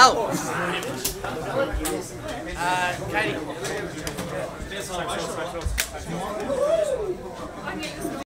out. Uh, Katie.